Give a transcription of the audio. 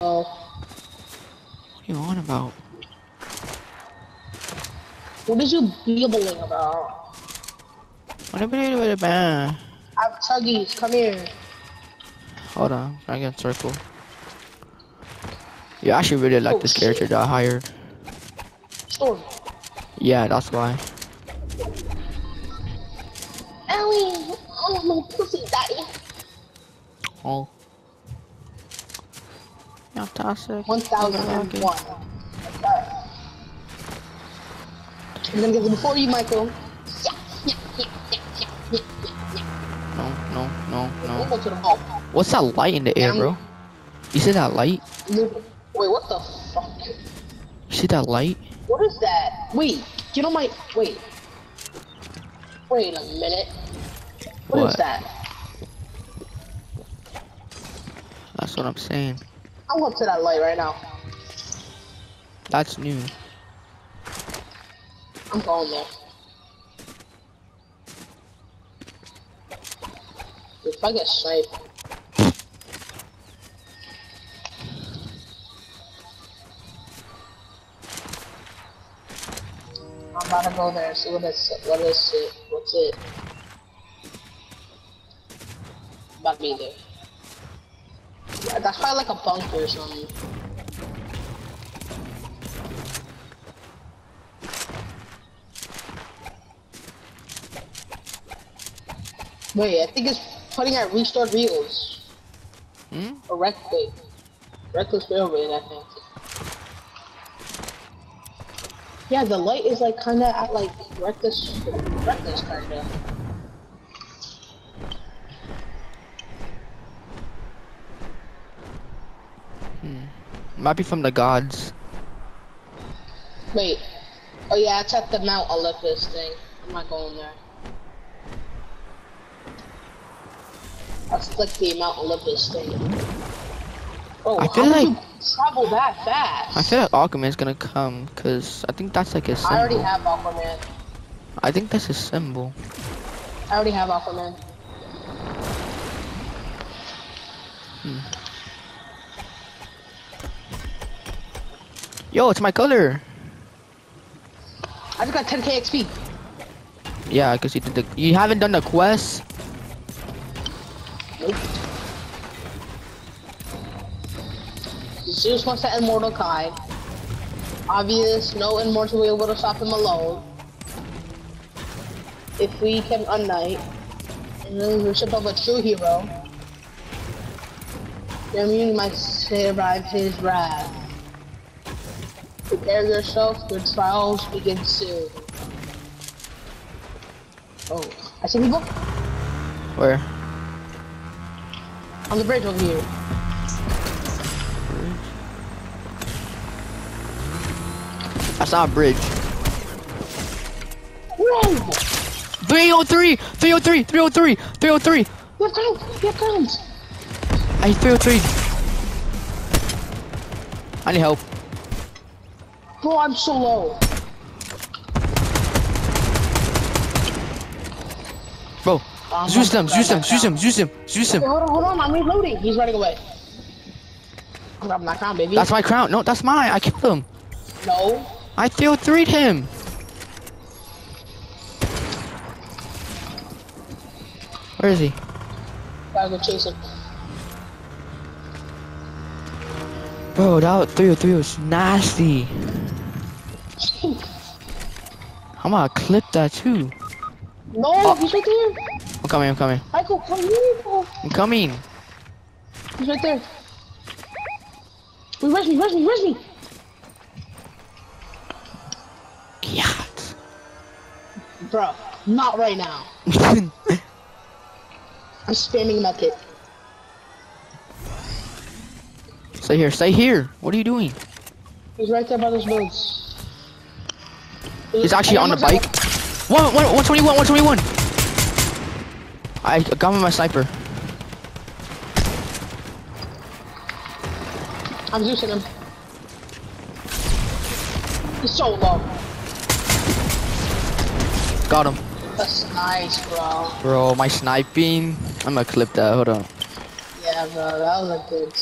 Oh, What are you on about? what is you giggling about? What about it? man? I have Tuggies, come here. Hold on, I get circle. You actually really like Oh, this character shit. that I hired. Storm. Yeah, that's why. Ellie, oh my pussy daddy. Oh. Yeah, toxic. 1001. I'm gonna get it before you, Michael. No, no, no, no. Go to the ball. What's that light in the air, bro? You see that light? Wait, what the fuck? You see that light? What is that? Wait, get on my. Wait. Wait a minute. what is that? That's what I'm saying. I'm up to that light right now. That's new. I'm going there. If I get sniped. I'm about to go there and see what is what is it. What's it? About to be there. That's probably like a bunker or something. Wait, I think it's putting at restored reels. Hmm? Or rec wait. Reckless railroad, I think. Yeah, the light is like kinda at like reckless reckless kinda. Might be from the gods. Wait. Oh yeah, it's at the Mount Olympus thing. I'm not going there. That's like the Mount Olympus thing. Oh, I feel like- you travel that fast? I feel like Aquaman's gonna come, cause I think that's like a I already have Aquaman. I think that's a symbol. I already have Aquaman. Hmm. Yo, it's my color. I just got 10k XP. Yeah, cause you did the. You haven't done the quest. Nope. Zeus wants to end Mortal Kai. Obvious, no immortal will be able to stop him alone. If we can unite, and then worship of a true hero, then we might survive his wrath. Prepare yourself, your trials begin soon. Oh, I see people Where? on the bridge over here. I saw a bridge. Whoa! 303! 303! 303! 303! You have guns! You have guns! I 303. I need help. Bro, I'm so low. Bro, Um, Zeus them, Zeus them, Zeus them, Zeus them, Zeus them. hold on, hold on, I'm reloading. He's running away. I'm my crown, baby. That's my crown. No, that's mine. I killed him. No. I 303'd him. Where is he? Gotta go chase him. Bro, that 303 was nasty. I'm gonna clip that too. No, oh. he's right there. I'm coming, I'm coming. Michael, come here, bro. I'm coming. He's right there. Wait, rush me, rush me, rush me. Yeah. Bro, not right now. I'm spamming my kit. stay here, stay here. What are you doing? He's right there by those builds. He's actually on the bike. One, one, 121, 121. I got him with my sniper. I'm Zeusing him. He's so low. Got him. That's nice, bro. Bro, my sniping. I'm gonna clip that. Hold on. Yeah, bro, that was a good